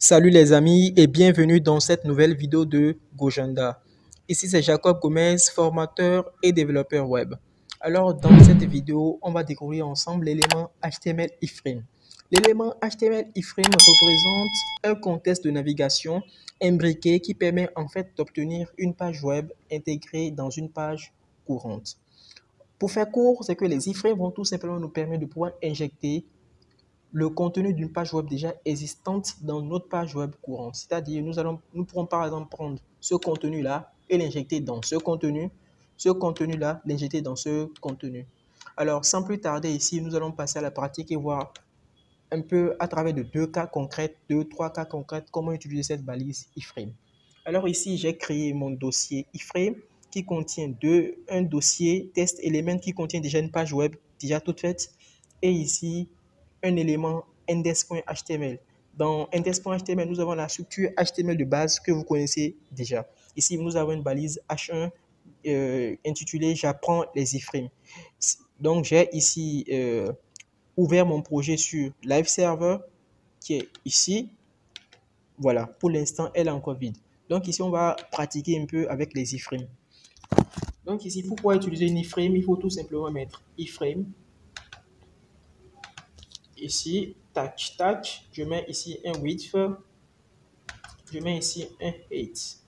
Salut les amis et bienvenue dans cette nouvelle vidéo de Gojanda. Ici c'est Jacob Gomez, formateur et développeur web. Alors dans cette vidéo, on va découvrir ensemble l'élément HTML iframe. L'élément HTML iframe représente un contexte de navigation imbriqué qui permet en fait d'obtenir une page web intégrée dans une page courante. Pour faire court, c'est que les iframes vont tout simplement nous permettre de pouvoir injecter le contenu d'une page web déjà existante dans notre page web courante. C'est-à-dire, nous, allons, nous pourrons par exemple prendre ce contenu-là et l'injecter dans ce contenu, ce contenu-là, l'injecter dans ce contenu. Alors, sans plus tarder ici, nous allons passer à la pratique et voir un peu à travers de deux cas concrets, deux, trois cas concrets, comment utiliser cette balise iframe. Alors ici, j'ai créé mon dossier iframe qui contient deux, un dossier test element qui contient déjà une page web déjà toute faite. Et ici, un élément index.html. Dans index.html, nous avons la structure HTML de base que vous connaissez déjà. Ici, nous avons une balise H1 euh, intitulée J'apprends les iframes. Donc, j'ai ici euh, ouvert mon projet sur Live Server qui est ici. Voilà, pour l'instant, elle est encore vide. Donc, ici, on va pratiquer un peu avec les iframes. Donc, ici, pour pouvoir utiliser une iframe, il faut tout simplement mettre iframe ici, tac, tac, je mets ici un width, je mets ici un height.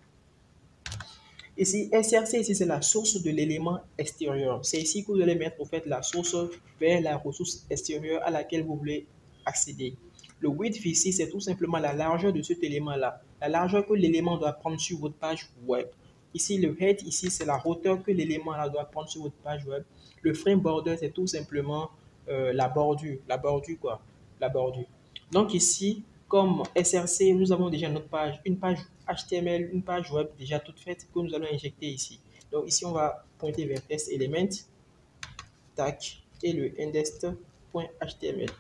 Ici, SRC, ici, c'est la source de l'élément extérieur. C'est ici que vous allez mettre, en fait, la source vers la ressource extérieure à laquelle vous voulez accéder. Le width ici, c'est tout simplement la largeur de cet élément-là. La largeur que l'élément doit prendre sur votre page web. Ici, le height, ici, c'est la hauteur que l'élément doit prendre sur votre page web. Le frame border, c'est tout simplement euh, la bordure, la bordure quoi, la bordure. Donc ici, comme SRC, nous avons déjà notre page, une page HTML, une page web déjà toute faite que nous allons injecter ici. Donc ici, on va pointer vers test element, tac, et le index.html.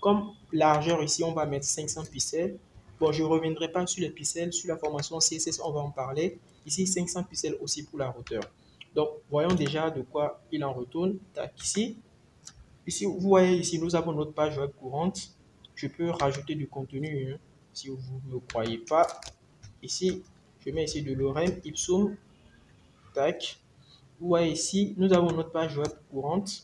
Comme largeur ici, on va mettre 500 pixels. Bon, je ne reviendrai pas sur les pixels, sur la formation CSS, on va en parler. Ici, 500 pixels aussi pour la hauteur. Donc, voyons déjà de quoi il en retourne. Tac, ici, Ici, vous voyez, ici, nous avons notre page web courante. Je peux rajouter du contenu hein, si vous ne me croyez pas. Ici, je mets ici de l'orem ipsum. Tac. Vous voyez ici, nous avons notre page web courante.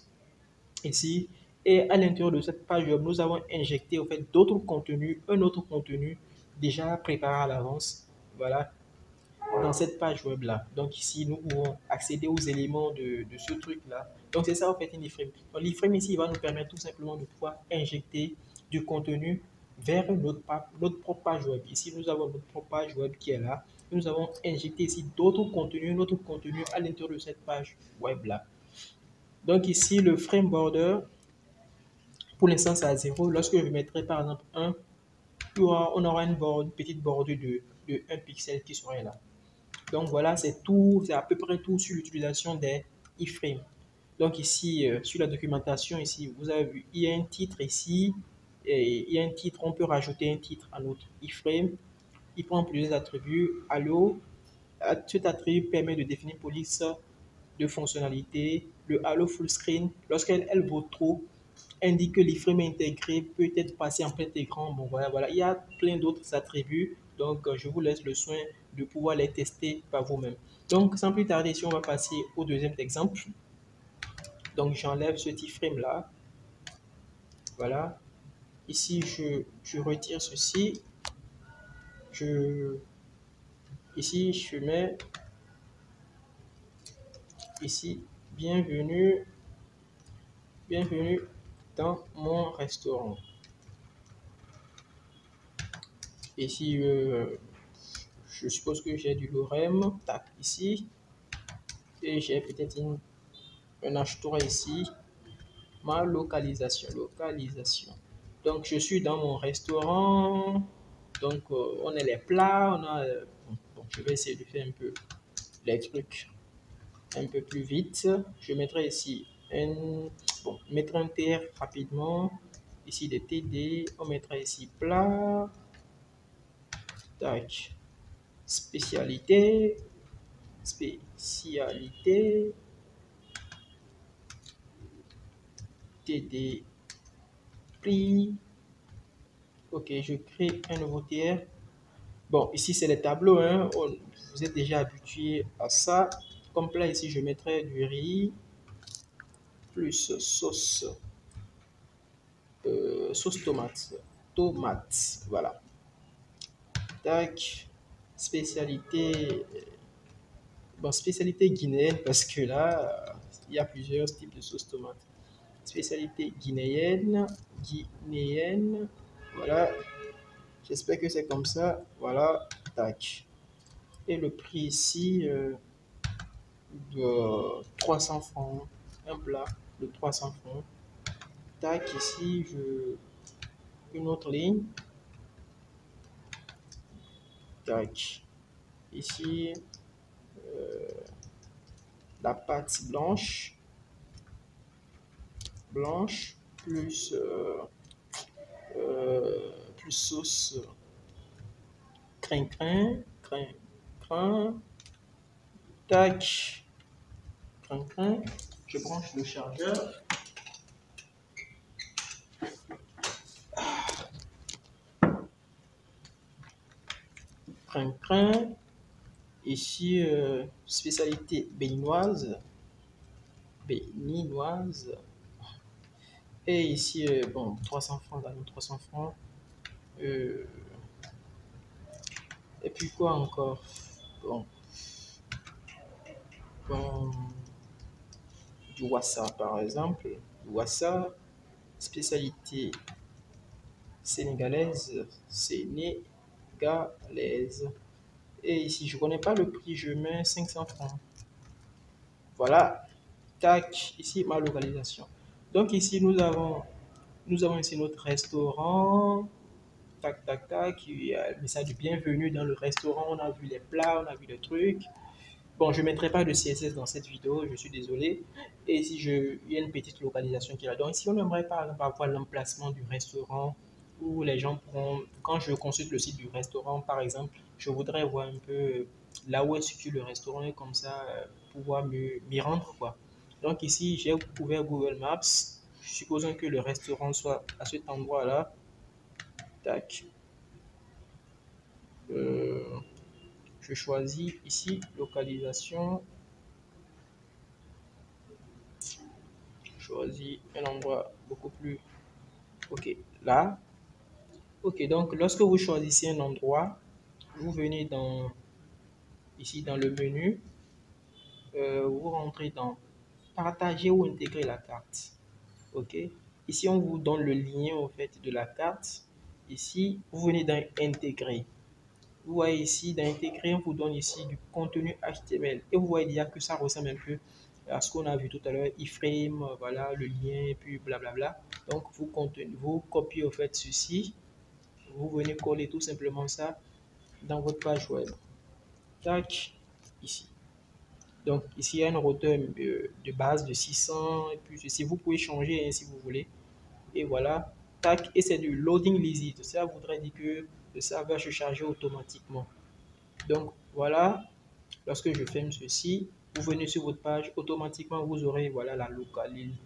Ici, et à l'intérieur de cette page web, nous avons injecté en fait d'autres contenus, un autre contenu déjà préparé à l'avance. Voilà, dans cette page web là. Donc ici, nous pouvons accéder aux éléments de, de ce truc là. Donc c'est ça en fait une iframe. L'iframe ici, va nous permettre tout simplement de pouvoir injecter du contenu vers notre, notre propre page web. Ici, nous avons notre propre page web qui est là. Nous avons injecté ici d'autres contenus, notre contenu à l'intérieur de cette page web là. Donc ici, le frame border, pour l'instant, c'est à 0. Lorsque je mettrai par exemple 1, on aura une, une petite bordure de, de 1 pixel qui serait là. Donc voilà, c'est tout, c'est à peu près tout sur l'utilisation des iframes. Donc ici, euh, sur la documentation, ici, vous avez vu, il y a un titre ici, et il y a un titre, on peut rajouter un titre à notre iframe. Il prend plusieurs attributs. Allo, cet attribut permet de définir police de fonctionnalité. Le Allo full screen, lorsqu'elle elle vaut trop, indique que l'iframe intégré peut être passé en plein écran. Bon, voilà, voilà. Il y a plein d'autres attributs. Donc, euh, je vous laisse le soin de pouvoir les tester par vous-même. Donc, sans plus tarder, ici, on va passer au deuxième exemple. Donc, j'enlève ce iframe là. Voilà. Ici, je, retire ceci. Je, ici, je mets ici, bienvenue, bienvenue dans mon restaurant. Ici, euh, je suppose que j'ai du lorem, tac, ici. Et j'ai peut-être un acheteur ici. Ma localisation, localisation. Donc, je suis dans mon restaurant. Donc, euh, on a les plats, on a... Euh, je vais essayer de faire un peu les trucs un peu plus vite. Je mettrai ici un... Bon, mettre un TR rapidement. Ici, des TD. On mettra ici plat. Tac spécialité, spécialité, TD, prix, Ok, je crée un nouveau tiers. Bon, ici, c'est les tableaux. Hein. vous êtes déjà habitué à ça. Comme plat, ici, je mettrai du riz plus sauce. Euh, sauce tomate. Tomate, voilà. Tac. Spécialité. Bon, spécialité guinéenne, parce que là, il y a plusieurs types de sauce tomate. Spécialité guinéenne. Guinéenne. Voilà. J'espère que c'est comme ça. Voilà. Tac. Et le prix ici, euh, de 300 francs. Un plat de 300 francs. Tac, ici, je... Une autre ligne. Tac. Ici, euh, la pâte blanche. Blanche, plus... Euh, plus sauce crin crin, crin crin, tac, crin crin. Je branche le chargeur. Crin crin. Ici, euh, spécialité béninoise. Béninoise. Et ici, euh, bon, 300 francs, 300 francs. Euh, et puis quoi encore? Bon. Bon. Du wassa, par exemple. Du wassa, spécialité sénégalaise, sénégalaise. Et ici, je connais pas le prix, je mets 500 francs. Voilà. Tac, ici ma localisation. Donc ici, nous avons, ici notre restaurant. Tac, tac, tac. Il y a le message bienvenue dans le restaurant. On a vu les plats, on a vu les trucs. Bon, je ne mettrai pas de CSS dans cette vidéo, je suis désolé. Et ici, je, il y a une petite localisation qui est là. Donc, si on aimerait par exemple avoir l'emplacement du restaurant où les gens pourront, quand je consulte le site du restaurant, par exemple, je voudrais voir un peu là où est situé le restaurant et comme ça, euh, pouvoir m'y rendre, quoi. Donc ici, j'ai ouvert Google Maps. Supposons que le restaurant soit à cet endroit-là. Tac. Euh, je choisis ici localisation. Je choisis un endroit beaucoup plus... Ok, là. Ok, donc lorsque vous choisissez un endroit, vous venez dans ici dans le menu. Euh, vous rentrez dans partager ou intégrer la carte. OK? Ici, on vous donne le lien au fait de la carte. Ici, vous venez dans intégrer. Vous voyez ici, dans intégrer, on vous donne ici du contenu HTML. Et vous voyez déjà que ça ressemble un peu à ce qu'on a vu tout à l'heure, iframe, voilà, le lien, et puis blablabla. Donc, vous, vous copiez au fait ceci. Vous venez coller tout simplement ça dans votre page web. Tac, ici. Donc ici, il y a une hauteur de base de 600. Et puis si vous pouvez changer hein, si vous voulez. Et voilà. Tac. Et c'est du loading lazy. Ça voudrait dire que ça va se charger automatiquement. Donc voilà. Lorsque je ferme ceci, vous venez sur votre page, automatiquement vous aurez voilà, la,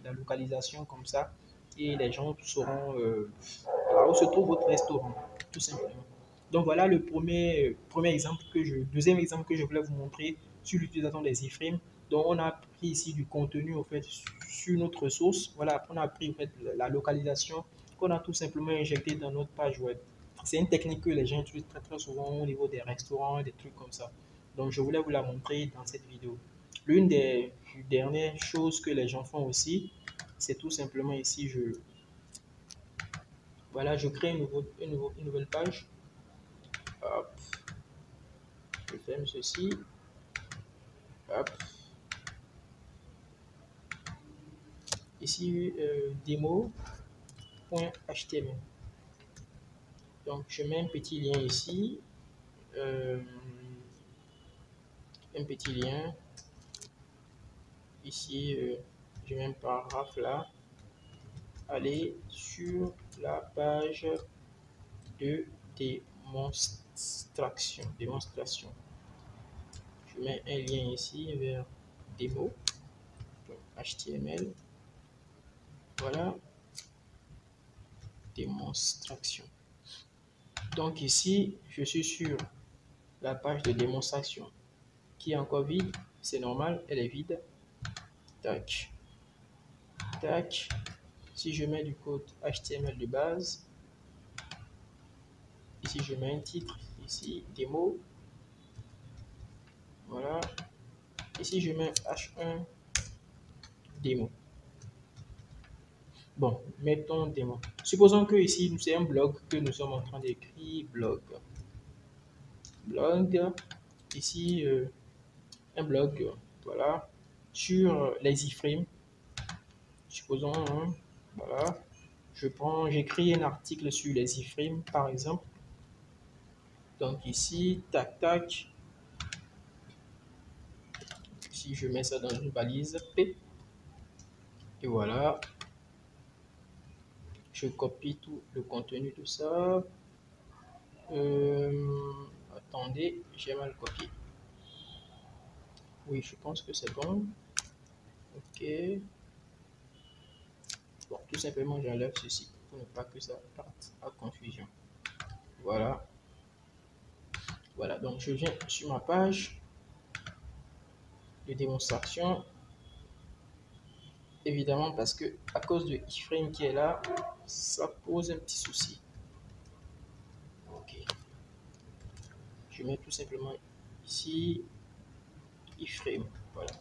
la localisation comme ça. Et les gens sauront euh, où se trouve votre restaurant, tout simplement. Donc voilà le premier, premier exemple que je, deuxième exemple que je voulais vous montrer sur l'utilisation des iframes. Donc, on a pris ici du contenu au fait sur notre source. Voilà, on a pris en fait la localisation qu'on a tout simplement injecté dans notre page web. C'est une technique que les gens utilisent très très souvent au niveau des restaurants, des trucs comme ça. Donc, je voulais vous la montrer dans cette vidéo. L'une des dernières choses que les gens font aussi, c'est tout simplement ici, je, voilà, je crée une, une nouvelle page. Hop. Je ferme ceci. Ici, euh, démo.html. Donc, je mets un petit lien ici. Euh, un petit lien. Ici, euh, je mets un paragraphe là. Allez sur la page de démonstration. démonstration je mets un lien ici vers démo HTML. Voilà. Démonstration. Donc ici, je suis sur la page de démonstration qui est encore vide. C'est normal, elle est vide. Tac. Tac. Si je mets du code HTML de base, ici je mets un titre, ici démo. Voilà. Ici je mets H1 démo. Bon, mettons démo. Supposons que ici, c'est un blog que nous sommes en train d'écrire, blog. Blog, ici, euh, un blog, voilà, sur les iframes. Supposons, hein, voilà, je prends, j'écris un article sur les iframes, par exemple. Donc ici, tac, tac. Je mets ça dans une balise P. Et voilà, je copie tout le contenu de ça. Euh, attendez, j'ai mal copié. Oui, je pense que c'est bon. Ok. Bon, tout simplement, j'enlève ceci pour ne pas que ça parte à confusion. Voilà. Voilà, donc je viens sur ma page de démonstration évidemment parce que à cause de iframe qui est là, ça pose un petit souci. Ok. Je mets tout simplement ici iframe. Voilà.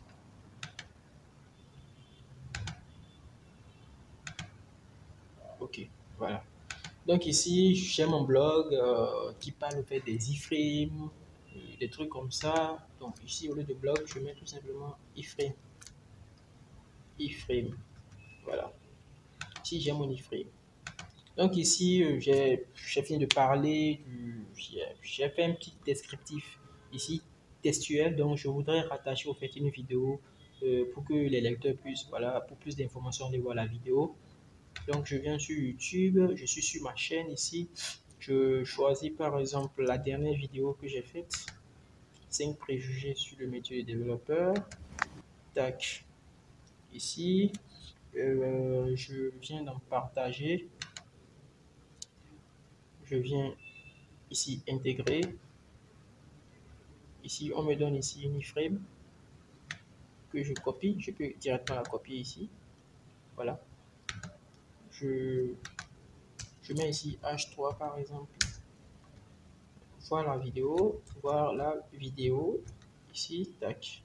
Ok, voilà. Donc ici, j'ai mon blog euh, qui parle fait des iframes, euh, des trucs comme ça. Donc ici, au lieu de blog, je mets tout simplement iframe iframe. Voilà. Si j'ai mon iframe. Donc ici, euh, j'ai fini de parler, j'ai fait un petit descriptif ici, textuel. Donc je voudrais rattacher au fait une vidéo euh, pour que les lecteurs puissent, voilà, pour plus d'informations, aller voir la vidéo. Donc je viens sur YouTube, je suis sur ma chaîne ici. Je choisis par exemple la dernière vidéo que j'ai faite. 5 préjugés sur le métier de développeur. Tac ici. Euh, je viens d'en partager. Je viens ici intégrer. Ici, on me donne ici une iframe que je copie. Je peux directement la copier ici. Voilà. Je, je mets ici H3 par exemple. Voir la vidéo, voir la vidéo ici, tac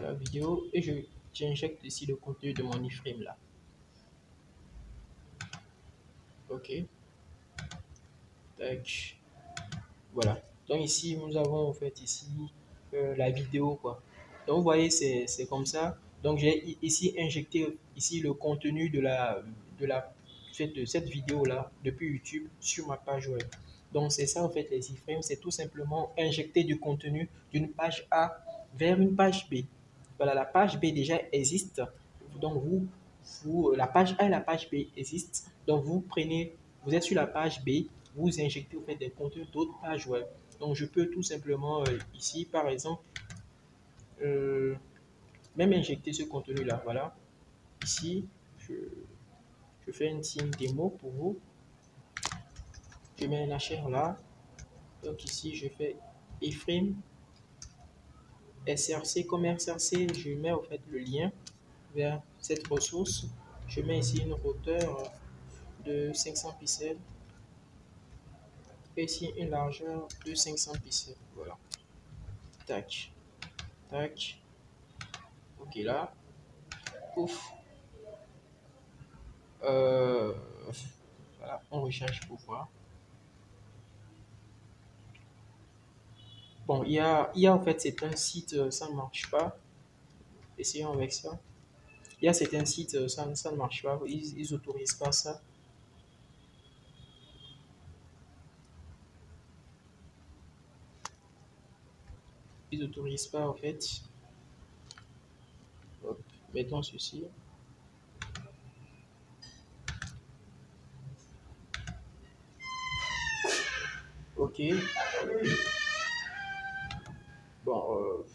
la vidéo et je j'injecte ici le contenu de mon iframe là. Ok. Voilà. Donc ici, nous avons fait ici euh, la vidéo quoi. Donc vous voyez, c'est comme ça. Donc j'ai ici injecté ici le contenu de la de la cette vidéo là depuis YouTube sur ma page web. Donc c'est ça en fait les iframes, c'est tout simplement injecter du contenu d'une page A vers une page B. Voilà, la page B déjà existe. Donc, vous, vous, la page A et la page B existent. Donc, vous prenez, vous êtes sur la page B, vous injectez au fait des contenus d'autres pages web. Donc, je peux tout simplement euh, ici, par exemple, euh, même injecter ce contenu-là. Voilà. Ici, je, je fais une team démo pour vous. Je mets un HR là. Donc ici, je fais iframe SRC comme SRC, je mets en fait le lien vers cette ressource. Je mets ici une hauteur de 500 pixels et ici une largeur de 500 pixels. Voilà. Tac. Tac. Ok là. Ouf. Euh, voilà, on recherche pour voir. Bon, il y a, il y a en fait c'est un site, euh, ça ne marche pas. Essayons avec ça. Il y a certains sites, euh, ça, ça ne marche pas. Ils n'autorisent pas ça. Ils n'autorisent pas en fait. mettons ceci. Bon, euh,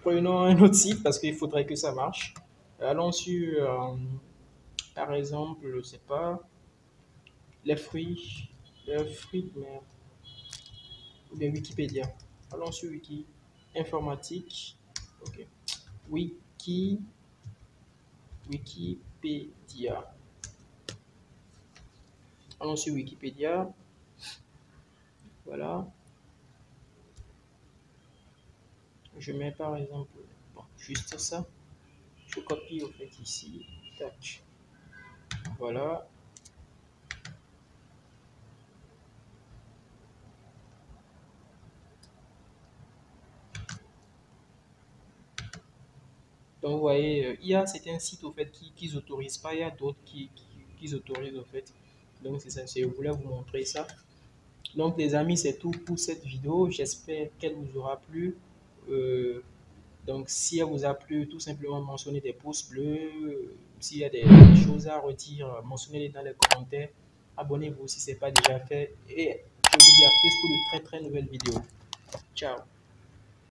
prenons un autre site parce qu'il faudrait que ça marche. Allons sur, euh, par exemple, je sais pas, les fruits, les fruits de mer, ou bien Wikipédia. Allons sur Wiki, informatique, ok, Wiki, Wikipédia. Allons sur Wikipédia. Voilà. Je mets par exemple, juste ça. Je copie au fait ici. Tac. Voilà. Donc, vous voyez, il y a certains sites au fait qui n'autorisent pas, il y a d'autres qui, qui, autorisent au fait. Donc, c'est ça, je voulais vous montrer ça. Donc, les amis, c'est tout pour cette vidéo. J'espère qu'elle vous aura plu. Euh, donc, si elle vous a plu, tout simplement mentionnez des pouces bleus. S'il y a des, choses à redire, mentionnez-les dans les commentaires. Abonnez-vous si ce n'est pas déjà fait. Et je vous dis à plus pour de très très nouvelles vidéos. Ciao